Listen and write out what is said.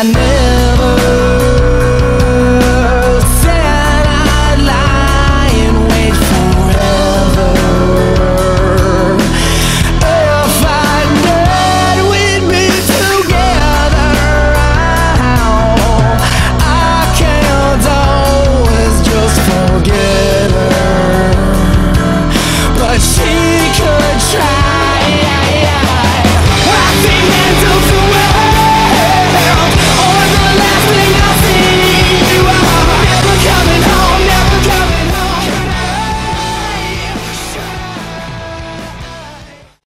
I know